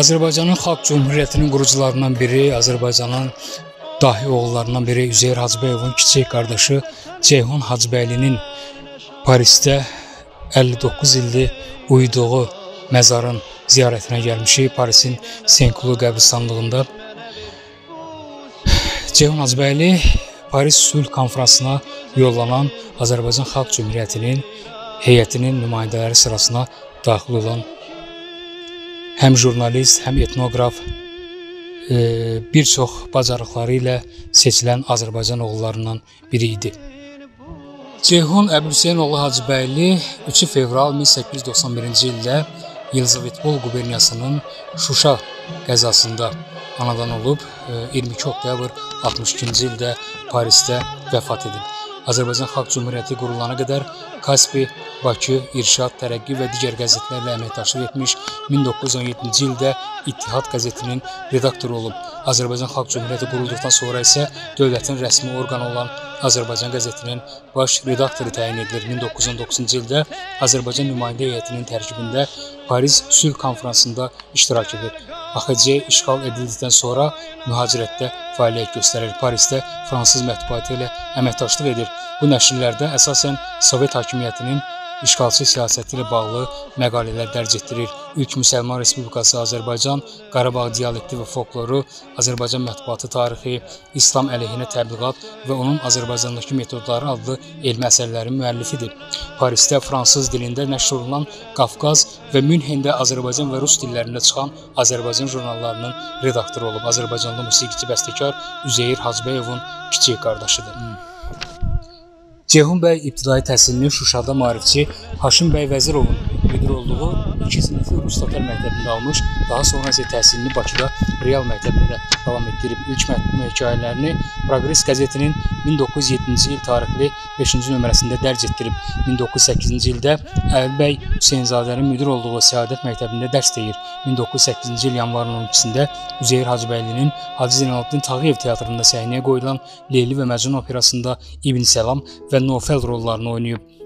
Azərbaycanın Xalq Cümhuriyyətinin qurucularından biri, Azərbaycanın dahi oğullarından biri Üzeyir Hacıbəyovun kiçik qardaşı Ceyhun Hacıbəylinin Parisdə 59 illi uyuduğu məzarın ziyarətinə gəlmişik Parisin Senklu qəbristanlığında. Ceyhun Hacıbəyli Paris Sülh Konfransına yollanan Azərbaycan Xalq Cümhuriyyətinin heyətinin nümayəndələri sırasına daxil olan həm jurnalist, həm etnoqraf, e, bir çox bacarıqları ilə seçilən Azərbaycan oğullarından biri idi. Ceyhun Əbülhüseynoğlu Hacıbəyli 3 fevral 1891-ci ildə Yelizavetpol quberniyasının Şuşa qəzasında anadan olub, e, 22 oktyabr 62-ci ildə Parisdə vəfat edib. Azərbaycan Xalq Cümhuriyyəti qurulana qədər Kaspi, Bakı, İrşad, Tərəqqi və digər qəzetlərlə əməkdaşlıq etmiş, 1917-ci ildə İttihad qəzetinin redaktoru olub. Azərbaycan Xalq Cümhuriyyəti qurulduqdan sonra isə dövlətin rəsmi orqanı olan Azərbaycan qəzetinin baş redaktoru təyin edilir. 1919-cu ildə Azərbaycan nümayəndə heyətinin tərkibində Paris Sülh konfransında iştirak edir. AXC işğal edildikdən sonra mühacirətdə fəaliyyət göstərir. Parisdə fransız mətbuatı ilə əməkdaşlıq edir. Bu nəşrlərdə əsasən Sovet hakimiyyətinin işğalçı siyasəti ilə bağlı məqalələr dərc etdirir. İlk Müsəlman Respublikası Azərbaycan, Qarabağ dialekti və folkloru, Azərbaycan mətbuatı tarixi, İslam əleyhinə təbliğat və onun Azərbaycandakı metodları adlı elmi əsərlərin müəllifidir. Parisdə fransız dilində nəşr olunan Qafqaz və Münhendə Azərbaycan və rus dillərində çıxan Azərbaycan jurnallarının redaktoru olub. Azərbaycanlı musiqiçi bəstəkar Üzeyir Hacbəyovun kiçik qardaşıdır. Hmm. Ceyhun bəy ibtidai təhsilini Şuşada maarifçi Haşim bəy Vəzirovun müdir olduğu 2 sinifli rus tatar məktəbində almış, daha sonra isə təhsilini Bakıda Real məktəbində davam etdirib. İlk hekayələrini Progress qəzetinin 1907-ci il tarixli 5-ci nömrəsində dərc etdirib. 1908-ci ildə Əli bəy Hüseynzadənin müdir olduğu Səadət məktəbində dərs deyir. 1908-ci il yanvarın 12-sində Üzeyir Hacıbəylinin Hacı Zeynalabdin Tağıyev teatrında səhnəyə qoyulan Leyli və Məcnun operasında İbn Səlam və Nofel rollarını oynayıb.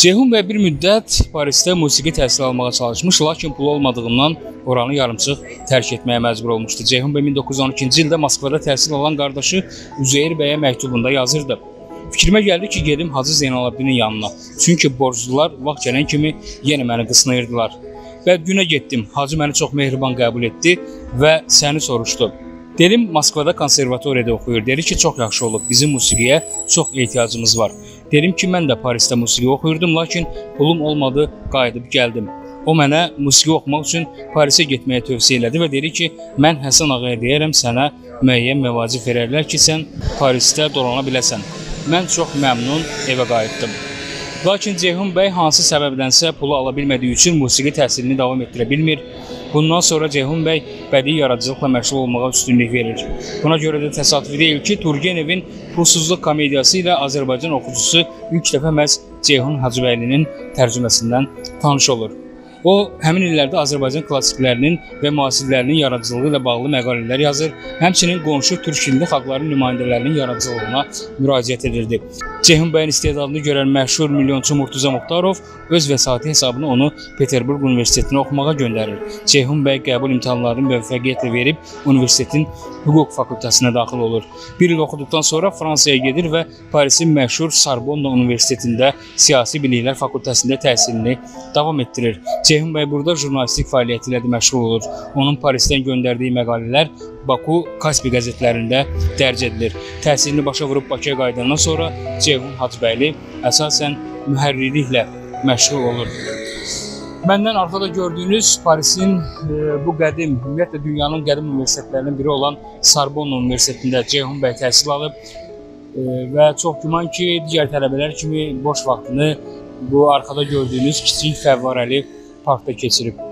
Ceyhun bəy bir müddət Parisdə musiqi təhsili almağa çalışmış, lakin pulu olmadığından oranı yarımçıq tərk etməyə məcbur olmuşdu. Ceyhun bəy 1912-ci ildə Moskvada təhsil alan qardaşı Üzeyir bəyə məktubunda yazırdı. Fikrimə gəldi ki, gedim Hacı Zeynalabdinin yanına. Çünki borclular vaxt gələn kimi yenə məni qısnayırdılar. Və günə getdim. Hacı məni çox mehriban qəbul etdi və səni soruşdu. Dedim Moskvada konservatoriyada oxuyur. Dedi ki, çox yaxşı olub. Bizim musiqiyə çox ehtiyacımız var. Dedim ki, mən də Parisdə musiqi oxuyurdum, lakin pulum olmadı, qayıdıb gəldim. O mənə musiqi oxumaq üçün Parisə getməyə tövsiyə elədi və dedi ki, mən Həsən ağaya deyərəm sənə müəyyən məvacib verərlər ki, sən Parisdə dolana biləsən. Mən çox məmnun evə qayıtdım. Lakin Ceyhun bəy hansı səbəbdənsə pulu ala bilmədiyi üçün musiqi təhsilini davam etdirə bilmir. Bundan sonra Ceyhun bəy bədii yaradıcılıqla məşğul olmağa üstünlük verir. Buna görə də təsadüfi deyil ki, Turgenevin Pulsuzluq komediyası ilə Azərbaycan oxucusu ilk dəfə məhz Ceyhun Hacıbəylinin tərcüməsindən tanış olur. O, həmin illərdə Azərbaycan klassiklərinin və müasirlərinin yaradıcılığı ilə bağlı məqalələr yazır, həmçinin qonşu türk dilli xalqların nümayəndələrinin yaradıcılığına müraciət edirdi. Ceyhun bəyin istedadını görən məşhur milyonçu Murtuza Muxtarov öz vəsaiti hesabına onu Peterburq Universitetinə oxumağa göndərir. Ceyhun bəy qəbul imtahanlarını müvəffəqiyyətlə verib universitetin hüquq fakültəsinə daxil olur. Bir il oxuduqdan sonra Fransaya gedir və Parisin məşhur Sorbonne Universitetində siyasi biliklər fakültəsində təhsilini davam etdirir. Ceyhun bəy burada jurnalistik fəaliyyəti ilə də məşğul olur. Onun Parisdən göndərdiyi məqalələr Baku Kaspi qəzetlərində dərc edilir. Təhsilini başa vurub Bakıya qayıdandan sonra Ceyhun Hacbəyli əsasən mühərrirliklə məşğul olur. Məndən arxada gördüyünüz Parisin e, bu qədim, ümumiyyətlə dünyanın qədim universitetlərindən biri olan Sorbonne Universitetində Ceyhun bəy təhsil alıb e, və çox güman ki, digər tələbələr kimi boş vaxtını bu arxada gördüyünüz kiçik fəvvarəli parkda keçirib.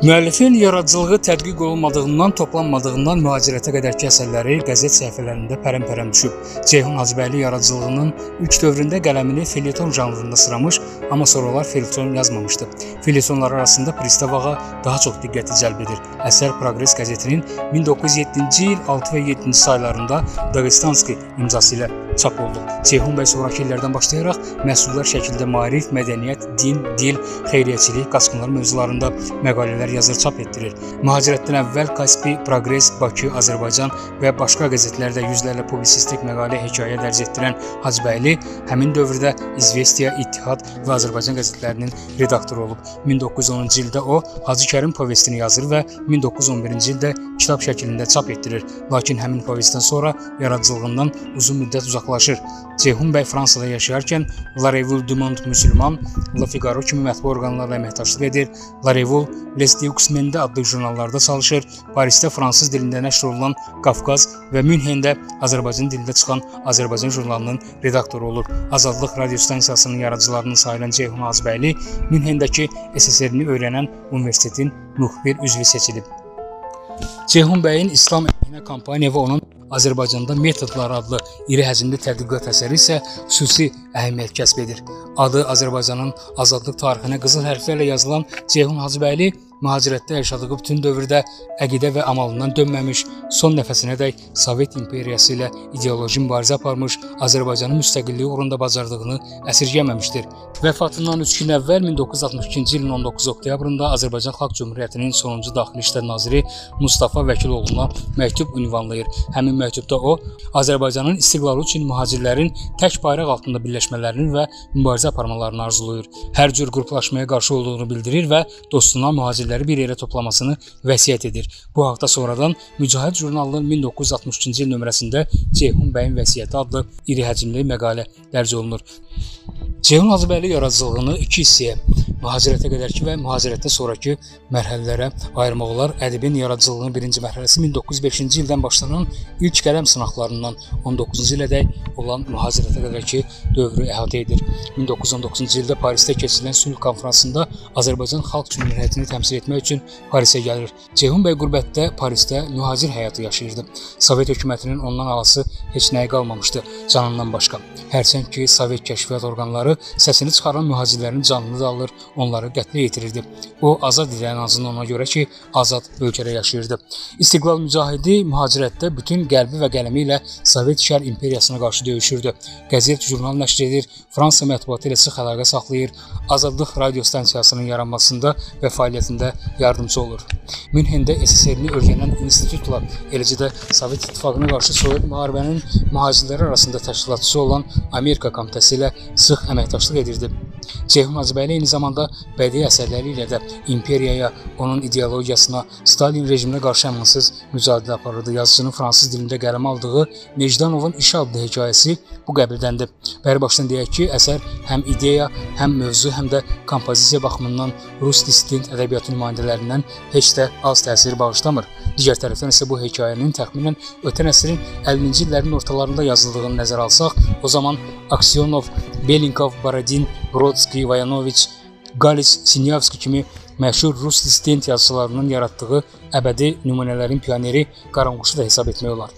Müəllifin yaradıcılığı tədqiq olunmadığından, toplanmadığından mühacirətə qədərki əsərləri qəzet səhifələrində pərəm-pərəm düşüb. Ceyhun Hacıbəyli yaradıcılığının ilk dövründə qələmini felyeton janrında sıramış, amma sonralar felyeton yazmamışdı. Felyetonlar arasında Pristav ağa daha çox diqqəti cəlb edir. Əsər Progress qəzetinin 1907-ci il 6 və 7-ci saylarında Dağistanski imzası ilə çap oldu. Ceyhun bəy sonrakı illərdən başlayaraq məhsuldar şəkildə maarif, mədəniyyət, din, dil, xeyriyyəçilik, qaçqınlar mövzularında məqalələr yazır çap etdirir. Mühacirətdən əvvəl Kaspi, Progress, Bakı, Azərbaycan və başqa qəzetlərdə yüzlərlə publisistik məqalə, hekayə dərc etdirən Hacıbəyli həmin dövrdə İzvestiya, İttihad və Azərbaycan qəzetlərinin redaktoru olub. 1910-cu ildə o Hacı Kərim povestini yazır və 1911-ci ildə kitab şəklində çap etdirir. Lakin həmin povestdən sonra yaradıcılığından uzun müddət uzaqlaşır. Ceyhun bəy Fransada yaşayarkən La Revue du Monde Müsəlman, La Figaro kimi mətbu orqanlarla əməkdaşlıq edir. La Revue, Les Deux Mende adlı jurnallarda çalışır. Parisdə fransız dilində nəşr olunan Qafqaz və Münhendə Azərbaycan dilində çıxan Azərbaycan jurnalının redaktoru olur. Azadlıq radio stansiyasının yaradıcılarından sayılan Ceyhun Azbəyli Münhendəki SSR-ni öyrənən universitetin müxbir üzvü seçilib. Ceyhun bəyin İslam əleyhinə kampaniya və onun Azərbaycanda metodlar adlı iri həcmli tədqiqat əsəri isə xüsusi əhəmiyyət kəsb edir. Adı Azərbaycanın azadlıq tarixinə qızıl hərflərlə yazılan Ceyhun Hacıbəyli mühacirətdə yaşadığı bütün dövrdə əqidə və amalından dönməmiş, son nəfəsinədək Sovet imperiyası ilə ideoloji mübarizə aparmış, Azərbaycanın müstəqilliyi uğrunda bacardığını əsirgəməmişdir. Vəfatından 3 gün əvvəl 1962-ci ilin 19 oktyabrında Azərbaycan Xalq Cümhuriyyətinin sonuncu daxili işlər naziri Mustafa Vəkiloğluna məktub ünvanlayır. Həmin məktubda o, Azərbaycanın istiqlalı üçün mühacirlərin tək bayraq altında birləşmələrini və mübarizə aparmalarını arzulayır. Hər cür qruplaşmaya qarşı olduğunu bildirir və dostuna mühacirlərin mühacirləri bir yerə toplamasını vəsiyyət edir. Bu haqda sonradan Mücahid jurnalının 1963-cü il nömrəsində Ceyhun bəyin vəsiyyəti adlı iri həcmli məqalə dərc olunur. Ceyhun Hacıbəyli yaradıcılığını iki hissəyə, mühacirətə qədərki və mühacirətdən sonrakı mərhələlərə ayırmaq olar. Ədibin yaradıcılığının birinci mərhələsi 1905-ci ildən başlanan ilk qələm sınaqlarından 19-cu ilədək olan mühacirətə qədərki dövrü əhatə edir. 1919-cu ildə Parisdə keçirilən sülh konfransında Azərbaycan Xalq Cümhuriyyətini təmsil etmək üçün Parisə gəlir. Ceyhun bəy qürbətdə Parisdə mühacir həyatı yaşayırdı. Sovet hökumətinin ondan alası heç nəyi qalmamışdı canından başqa. Hərçənd ki, Sovet kəşfiyyat orqanları səsini çıxaran mühacirlərin canını da alır, onları qətlə yetirirdi. O azad idi ən azından ona görə ki, azad ölkədə yaşayırdı. İstiqlal mücahidi mühacirətdə bütün qəlbi və qələmi ilə Sovet Şər imperiyasına qarşı döyüşürdü. Qəzet, jurnal nəşr edir, Fransa mətbuatı ilə sıx əlaqə saxlayır, Azadlıq radio stansiyasının yaranmasında və fəaliyyətində yardımçı olur. Münhendə SSR-ni öyrənən institutla, eləcə də Sovet İttifaqına qarşı soyuq müharibənin mühacirləri arasında təşkilatçısı olan Amerika komitəsi ilə sıx əməkdaşlıq edirdi. Ceyhun Hacıbəyli eyni zamanda bədii əsərləri ilə də imperiyaya, onun ideologiyasına, Stalin rejiminə qarşı əmansız mücadilə aparırdı. Yazıcının fransız dilində qələm aldığı Necdanovun İş adlı hekayəsi bu qəbildəndir. Bəri başdan deyək ki, əsər həm ideya, həm mövzu, həm də kompozisiya baxımından rus dissident ədəbiyyatı nümayəndələrindən heç də az təsir bağışlamır. Digər tərəfdən isə bu hekayənin təxminən ötən əsrin 50-ci illərin ortalarında yazıldığını nəzərə alsaq, o zaman Aksionov, Belinkov, Baradin, Brodski, Vayanoviç, Galis, Sinyavski kimi məşhur rus dissident yazıçılarının yaratdığı əbədi nümunələrin pioneri Qaranquşu da hesab etmək olar.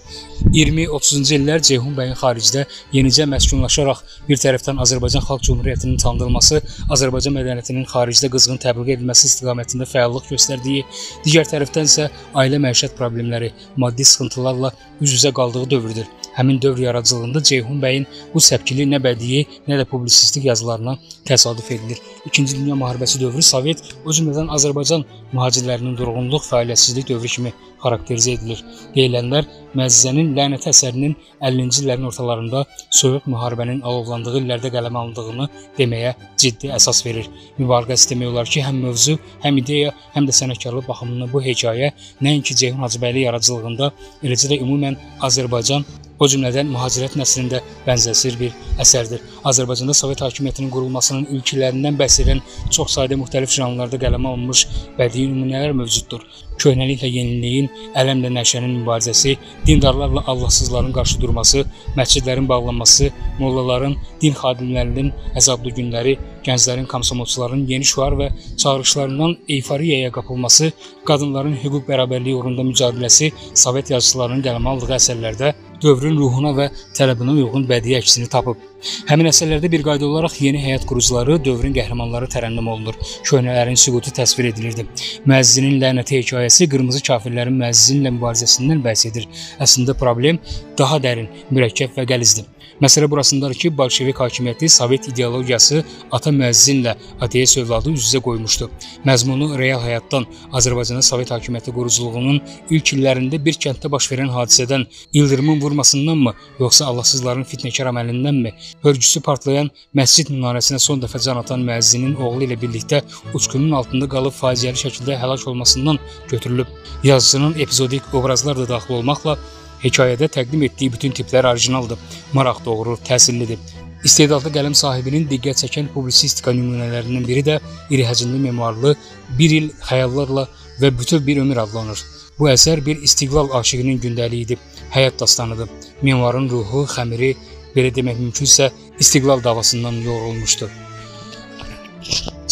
20-30-cu illər Ceyhun bəyin xaricdə yenicə məskunlaşaraq bir tərəfdən Azərbaycan Xalq Cümhuriyyətinin tanınılması, Azərbaycan mədəniyyətinin xaricdə qızğın təbliğ edilməsi istiqamətində fəallıq göstərdiyi, digər tərəfdən isə ailə məişət problemləri, maddi sıxıntılarla üz-üzə qaldığı dövrdür. Həmin dövr yaradıcılığında Ceyhun bəyin bu səpkili nə bədii, nə də publisistik yazılarına təsadüf edilir. İkinci Dünya müharibəsi dövrü Sovet, o cümlədən Azərbaycan mühacirlərinin durğunluq, fəaliyyətsizlik dövrü kimi xarakterizə edilir. Deyilənlər Məzzənin lənət əsərinin 50-ci illərin ortalarında soyuq müharibənin alovlandığı illərdə qələmə alındığını deməyə ciddi əsas verir. Mübaliğəsi demək olar ki, həm mövzu, həm ideya, həm də sənətkarlıq baxımından bu hekayə nəinki Ceyhun Hacıbəyli yaradıcılığında, eləcə də ümumən Azərbaycan O cümlədən mühacirət nəslində bənzəsir bir əsərdir. Azərbaycanda Sovet hakimiyyətinin qurulmasının ilk illərindən bəhs edən çox sayda müxtəlif janrlarda qələmə alınmış bədii nümunələr mövcuddur. Köhnəliklə yeniliyin, ələmlə nəşənin mübarizəsi, dindarlarla Allahsızların qarşı durması, məscidlərin bağlanması, mollaların, din xadimlərinin əzablı günləri, gənclərin, komsomolçuların yeni şüar və çağırışlarından eyfariyaya qapılması, qadınların hüquq bərabərliyi uğrunda mücadiləsi Sovet yazıçılarının qələmə aldığı əsərlərdə dövrün ruhuna və tələbinə uyğun bədii əksini tapıb. Həmin əsərlərdə bir qayda olaraq yeni həyat qurucuları, dövrün qəhrəmanları tərənnüm olunur. Köhnələrin süqutu təsvir edilirdi. Müəzzinin lənəti hekayəsi qırmızı kafirlərin müəzzinlə mübarizəsindən bəhs edir. Əslində problem daha dərin, mürəkkəb və qəlizdir. Məsələ burasındadır ki, Bolşevik hakimiyyəti Sovet ideologiyası ata müəzzinlə ateist övladı üz-üzə qoymuşdu. Məzmunu real həyatdan Azərbaycana Sovet hakimiyyəti quruculuğunun ilk illərində bir kənddə baş verən hadisədən, ildırımın vurmasındanmı, yoxsa Allahsızların fitnəkar əməlindənmi, hörgüsü partlayan məscid minarəsinə son dəfə can atan müəzzinin oğlu ilə birlikdə uçqunun altında qalıb faciəli şəkildə həlak olmasından götürülüb. Yazıcının epizodik obrazlar da daxil olmaqla hekayədə təqdim etdiyi bütün tiplər orijinaldır, maraq doğurur, təsirlidir. İstedadlı qələm sahibinin diqqət çəkən publisistika nümunələrindən biri də iri həcmli memuarlı Bir il xəyallarla və bütöv bir ömür adlanır. Bu əsər bir istiqlal aşiqinin gündəliyidir, həyat dastanıdır. Memuarın ruhu, xəmiri, belə demək mümkünsə, istiqlal davasından yoğrulmuşdur.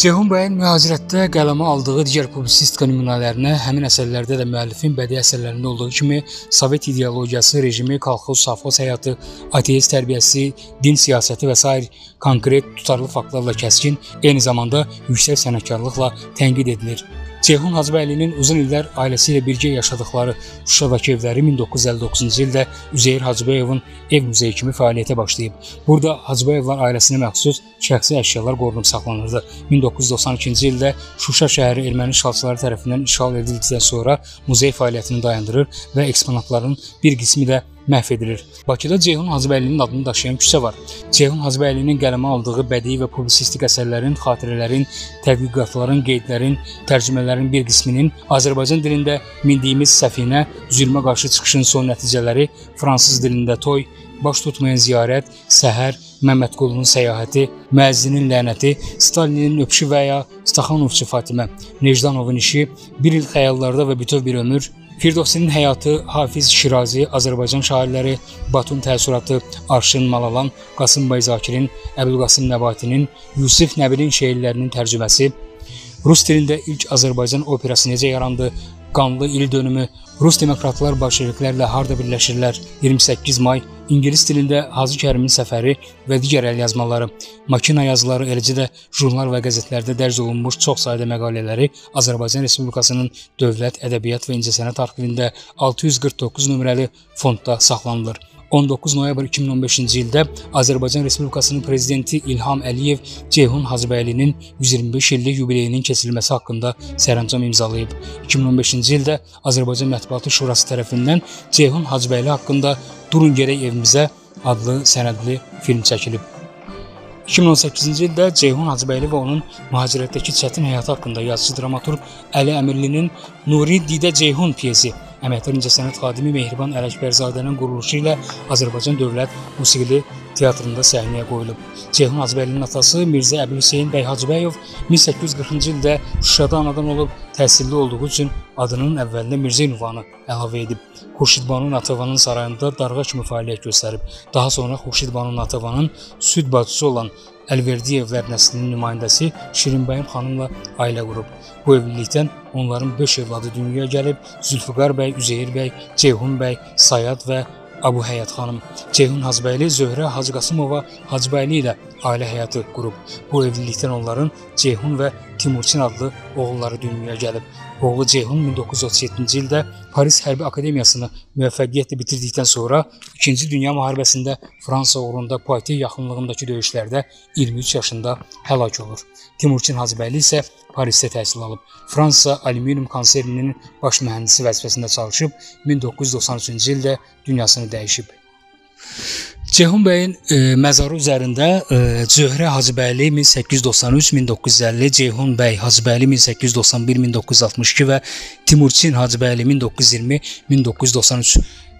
Ceyhun bəyin mühacirətdə qələmə aldığı digər publisistika nümunələrinə həmin əsərlərdə də müəllifin bədii əsərlərində olduğu kimi Sovet ideologiyası, rejimi, kolxoz, safxoz həyatı, ateist tərbiyəsi, din siyasəti və sair konkret, tutarlı faktlarla kəskin, eyni zamanda yüksək sənətkarlıqla tənqid edilir. Ceyhun Hacıbəylinin uzun illər ailəsi ilə birgə yaşadıkları Şuşadakı evləri 1959-cu ildə Üzeyir Hacıbəyovun ev muzeyi kimi fəaliyyətə başlayıb. Burada Hacıbəyovlar ailəsinə məxsus şəxsi əşyalar qorunub saxlanırdı. 1992-ci ildə Şuşa şəhəri erməni işğalçıları tərəfindən işğal edildikdən sonra muzey fəaliyyətini dayandırır və eksponatların bir qismi də məhv edilir. Bakıda Ceyhun Hacıbəylinin adını daşıyan küçə var. Ceyhun Hacıbəylinin qələmə aldığı bədii və publisistik əsərlərin, xatirələrin, tədqiqatların, qeydlərin, tərcümələrin bir qisminin Azərbaycan dilində mindiyimiz səfinə, zülmə qarşı çıxışın son nəticələri, fransız dilində toy, baş tutmayan ziyarət, səhər, Məmmədqulunun səyahəti, müəzzinin lənəti, Stalinin öpüşü və ya Staxanovçu Fatimə, Necdanovun işi, bir il xəyallarda və bütöv bir ömür, Firdovsinin həyatı, Hafiz Şirazi, Azərbaycan şairləri, Batun təəssüratı, Arşın Malalan, Qasım Bəy Zakirin, Əbülqasım Nəbatinin, Yusif Nəbilin şeirlərinin tərcüməsi, Rus dilində ilk Azərbaycan operası necə yarandı, qanlı il dönümü, Rus demokratlar bolşeviklərlə harda birləşirlər, 28 may, İngilis dilində Hacı Kərimin səfəri və digər əlyazmaları, makina yazıları, eləcə də jurnal və qəzetlərdə dərc olunmuş çox sayda məqalələri Azərbaycan Respublikasının Dövlət Ədəbiyyat və İncəsənət arxivində 649 nömrəli fondda saxlanılır. 19 noyabr 2015-ci ildə Azərbaycan Respublikasının prezidenti İlham Əliyev Ceyhun Hacıbəylinin 125 illik yubileyinin keçirilməsi haqqında sərəncam imzalayıb. 2015-ci ildə Azərbaycan Mətbuatı Şurası tərəfindən Ceyhun Hacıbəyli haqqında Durun gərək evimizə adlı sənədli film çəkilib. 2018-ci ildə Ceyhun Hacıbəyli və onun mühacirətdəki çətin həyatı haqqında yazıcı dramaturq Əli Əmirlinin Nuri Didə Ceyhun pyesi Əməkdar incəsənət xadimi Mehriban Ələkbərzadənin quruluşu ilə Azərbaycan Dövlət Musiqili Teatrında səhnəyə qoyulub. Ceyhun Hacıbəylinin atası Mirzə Əbülhüseyn bəy Hacıbəyov 1840-cı ildə Şuşada anadan olub təhsilli olduğu üçün adının əvvəlinə Mirzə ünvanı əlavə edib. Xurşidbanu Natovanın sarayında darğa kimi fəaliyyət göstərib. Daha sonra Xurşidbanu Natovanın süd bacısı olan Əlverdiyevlər nəslinin nümayəndəsi Şirinbəyim xanımla ailə qurub. Bu evlilikdən onların 5 övladı dünyaya gəlib, Zülfüqar bəy, Üzeyir bəy, Ceyhun bəy, Sayad və Abu Həyat xanım. Ceyhun Hacbəyli Zöhrə Hacı Qasımova Hacbəyli ilə ailə həyatı qurub. Bu evlilikdən onların Ceyhun və Timurçin adlı oğulları dünyaya gəlib. Oğlu Ceyhun 1937-ci ildə Paris Hərbi Akademiyasını müvəffəqiyyətlə bitirdikdən sonra 2-ci Dünya müharibəsində Fransa uğrunda Poitiers yaxınlığındakı döyüşlərdə 23 yaşında həlak olur. Timurçin Hacıbəyli isə Parisdə təhsil alıb. Fransa alüminium konserninin baş mühəndisi vəzifəsində çalışıb 1993-cü ildə dünyasını dəyişib. Ceyhun bəyin e, məzarı üzərində e, Zöhrə Hacıbəyli 1893-1950, Ceyhun bəy Hacıbəyli 1891-1962 və Timurçin Hacıbəyli 1920-1993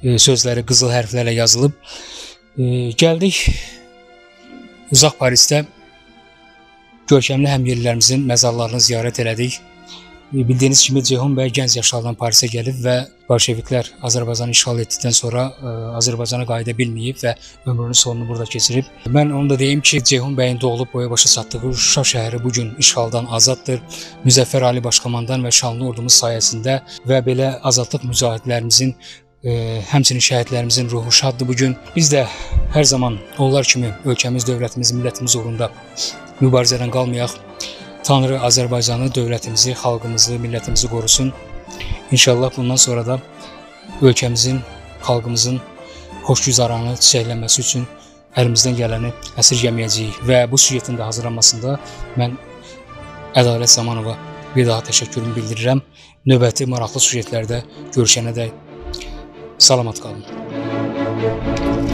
e, sözləri qızıl hərflərlə yazılıb. E, gəldik uzaq Parisdə görkəmli həmyerlilərimizin məzarlarını ziyarət elədik. Bildiyiniz kimi Ceyhun bəy gənc yaşlardan Parisə gəlib və bolşeviklər Azərbaycanı işğal etdikdən sonra ə, e, Azərbaycana qayıda bilməyib və ömrünün sonunu burada keçirib. Mən onu da deyim ki, Ceyhun bəyin doğulub boya başa çatdığı Şuşa şəhəri bu gün işğaldan azaddır. Müzəffər Ali Başkomandan və şanlı ordumuz sayəsində və belə azadlıq mücahidlərimizin e, həmçinin şəhidlərimizin ruhu şaddır bu gün. Biz də hər zaman onlar kimi ölkəmiz, dövlətimiz, millətimiz uğrunda mübarizədən qalmayaq. Tanrı Azərbaycanı, dövlətimizi, xalqımızı, millətimizi qorusun. İnşallah bundan sonra da ölkəmizin, xalqımızın xoşgüzaranı çiçəklənməsi üçün əlimizdən gələni əsirgəməyəcəyik və bu süjetin də hazırlanmasında mən Ədalət Zamanova bir daha təşəkkürümü bildirirəm. Növbəti maraqlı sujetlərdə görüşənədək سلامتك الله